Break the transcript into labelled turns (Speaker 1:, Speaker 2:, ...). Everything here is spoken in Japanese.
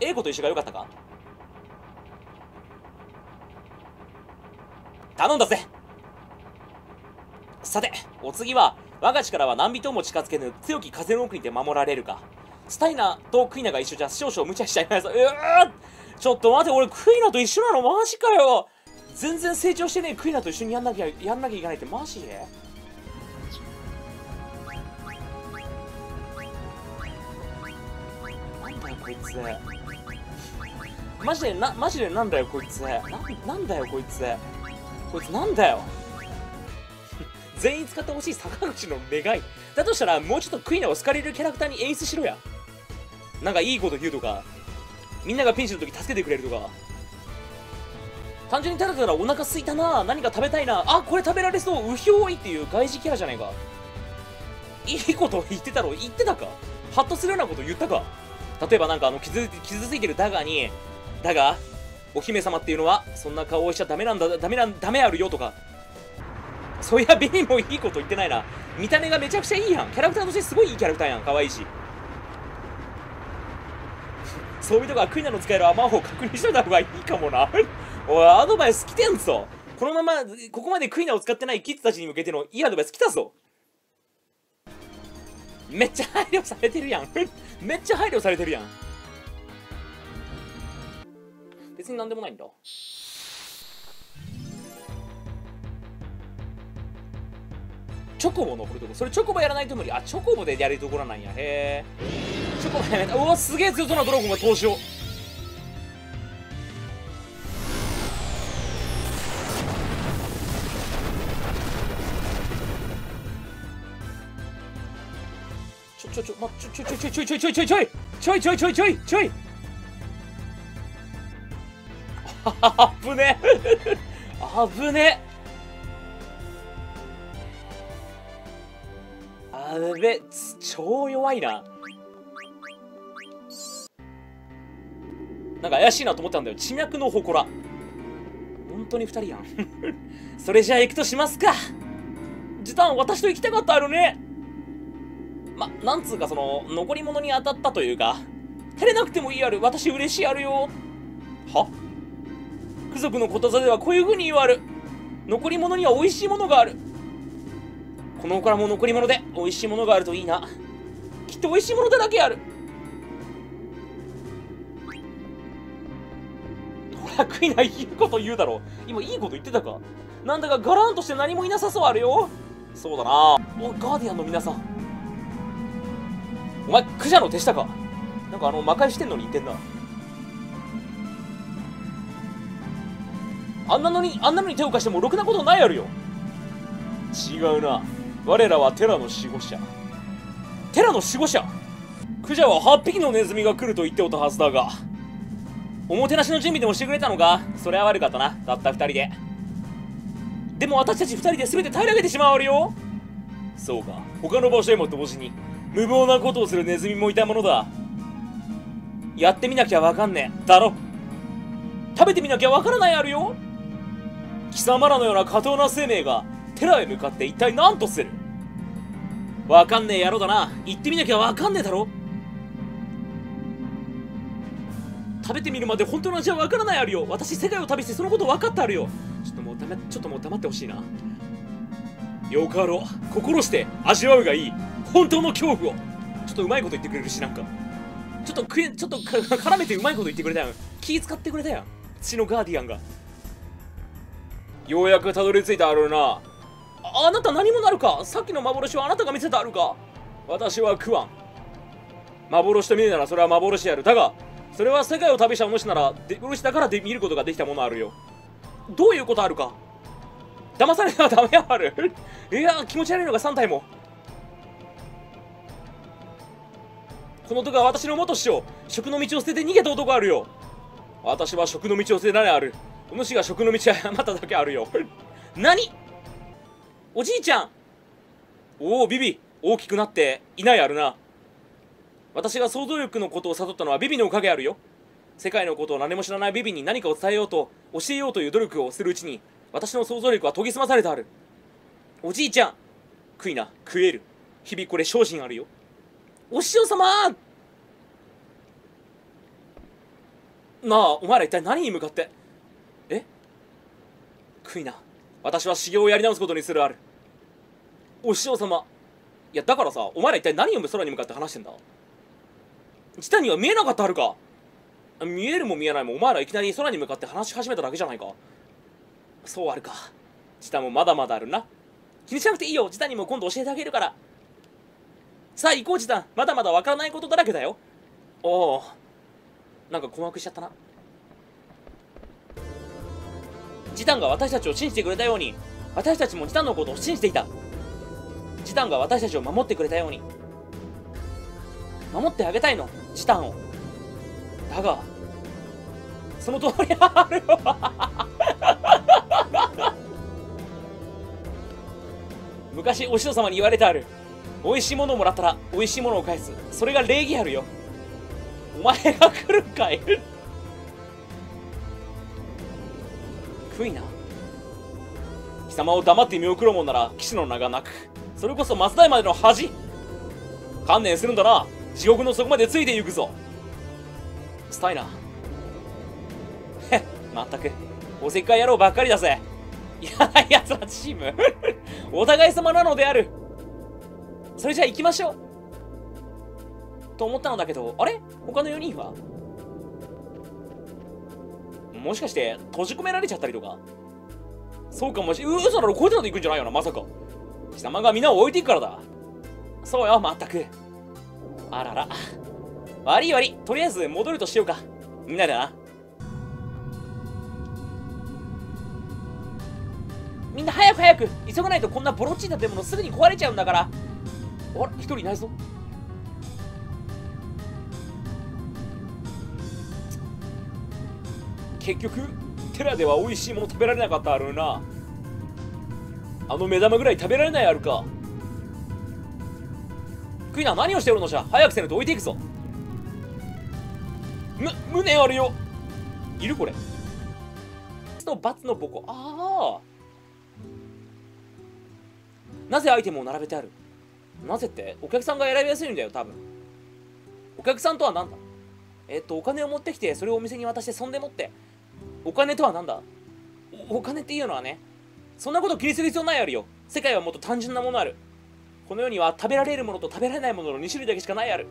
Speaker 1: 英子と一緒が良かったか？頼んだぜ。さて、お次は、我が力は何人も近づけぬ強き風の奥にて守られるか。スタイナとクイナが一緒じゃ少々無茶しちゃいます。うー！ちょっと待って、俺クイナと一緒なの？マジかよ。全然成長してねえクイナと一緒にやんなきゃ、やんなきゃいけないってマジで？だよこいつ。マジで、な、マジでなんだよこいつ。な、なんだよこいつ。こいつなんだよ。全員使ってほしい坂口の願い。だとしたらもうちょっとクイナを好かれるキャラクターに演出しろや。なんかいいこと言うとか。みんながピンチの時助けてくれるとか。単純にただただお腹すいたな。何か食べたいな。あこれ食べられそう。うひょーいっていう外事キャラじゃないか。いいこと言ってたろ。言ってたか。ハッとするようなこと言ったか。例えばなんかあの傷傷ついてるダガーにだがお姫様っていうのはそんな顔をしちゃダメなんだダメなんダメあるよとか。そりゃビビもいいこと言ってないな。見た目がめちゃくちゃいいやん。キャラクターとしてすごいいいキャラクターやん。可愛いし。そういうとこはクイナの使える魔法を確認しといた方がいいかもな。おいアドバイス来てんぞ。このままここまでクイナを使ってないキッズたちに向けてのいいアドバイス来たぞ。めっちゃ配慮されてるやん。めっちゃ配慮されてるやん。別に何でもないんだ。チョコボ登るとこ。それチョコボやらないと無理。あチョコボでやるところなんや。へえチョコボやめたうわすげえ強そうなドラゴンが投資をちょちょちょまちょちょちょちょちょちょちょちょちょいちょいちょいちょいちょいちょいあぶねあぶねあべ超弱いななんか怪しいなと思ったんだよ地脈の祠本当に二人やんそれじゃあ行くとしますか時短私と行きたかったあるねま、なんつうかその残り物に当たったというか照れなくてもいいある。私嬉しいあるよ。は？貴族のことざではこういう風に言わる。残り物には美味しいものがある。この子からも残り物で美味しいものがあるといいな。きっと美味しいものだらけある。ほら食いないこと言うだろう。今いいこと言ってたか。なんだかガランとして何もいなさそうあるよ。そうだな。おガーディアンの皆さん。お前クジャの手下か？なんかあの魔界してんのに言ってんな。あんなのにあんなのに手を貸してもろくなことないやるよ。違うな。我らはテラの守護者。テラの守護者？クジャは8匹のネズミが来ると言っておったはずだが。おもてなしの準備でもしてくれたのか？それは悪かったな。たった2人で。でも私たち2人で全て平らげてしまうよ。そうか。他の場所へも同時に。無謀なことをするネズミもいたものだ。やってみなきゃわかんねえ。だろ。食べてみなきゃわからないあるよ。貴様らのような過当な生命がテラへ向かって一体何とする。わかんねえ野郎だな。行ってみなきゃわかんねえだろ。食べてみるまで本当の味はわからないあるよ。私世界を旅してそのこと分かってあるよ。ちょっともうダメちょっともう黙ってほしいな。よかろう。心して味わうがいい。本当の恐怖を。ちょっとうまいこと言ってくれるしなんか。ちょっとくえちょっと絡めてうまいこと言ってくれたやん気使ってくれたやん血のガーディアンが。ようやくたどり着いたあるな。あなた何者なるか？さっきの幻はあなたが見せたあるか？私はクワン幻と見るならそれは幻である。だがそれは世界を旅したお主ならでお主だからで見ることができたものあるよ。どういうことあるか？騙されてはダメある。いや気持ち悪いのが3体も。この男は私の元師匠食の道を捨てて逃げた男あるよ。私は食の道を捨てられある。お主が食の道を誤っただけあるよ。何？おじいちゃん。おおビビ。大きくなっていないあるな。私が想像力のことを悟ったのはビビのおかげあるよ。世界のことを何も知らないビビに何かを伝えようと教えようという努力をするうちに私の想像力は研ぎ澄まされてある。おじいちゃん。食いな。食える。日々これ精進あるよ。お師匠様。なあお前ら一体何に向かって？え？クイナ私は修行をやり直すことにするある。お師匠様。いやだからさお前ら一体何を空に向かって話してんだ？チタには見えなかったはるか？見えるも見えないもお前らいきなり空に向かって話し始めただけじゃないか？そうあるか。チタもまだまだあるな。気にしなくていいよ。チタにも今度教えてあげるから。さあ行こうチタまだまだわからないことだらけだよ。おおなんか困惑しちゃったな。チタンが私たちを信じてくれたように私たちもチタンのことを信じていた。チタンが私たちを守ってくれたように。守ってあげたいのチタンを。だがその通りあるわ。昔お師匠様に言われてある。美味しいものをもらったら美味しいものを返す。それが礼儀あるよ。お前が来るかい。クイナ貴様を黙って見送ろうもんなら騎士の名がなく。それこそ松代までの恥。観念するんだな。地獄の底までついていくぞ。スタイナへっまったく。おせっかい野郎ばっかりだぜ。嫌な奴らチーム。お互い様なのである。それじゃあ行きましょう。と思ったのだけどあれ？他の4人は？もしかして閉じ込められちゃったりとか？そうかもしう嘘だろこいつらで行くんじゃないよなまさか。貴様が皆を置いていくからだ。そうよまったく。あらら。悪い悪い。とりあえず戻るとしようか。みんなでな。みんな早く早く。急がないとこんなボロっちい建物すぐに壊れちゃうんだから。あれ一人いないぞ。結局テラでは美味しいもの食べられなかったあるな。あの目玉ぐらい食べられないあるか。クイナ何をしてるのじゃ早くせぬと置いていくぞ。む胸あるよ。いるこれ。と罰のボコ。ああなぜアイテムを並べてある。なぜってお客さんが選びやすいんだよ多分。お客さんとは何だ？えっとお金を持ってきてそれをお店に渡してそんでもって。お金とは何だ？お金っていうのはねそんなこと気にする必要ないあるよ。世界はもっと単純なものある。この世には食べられるものと食べられないものの2種類だけしかないある。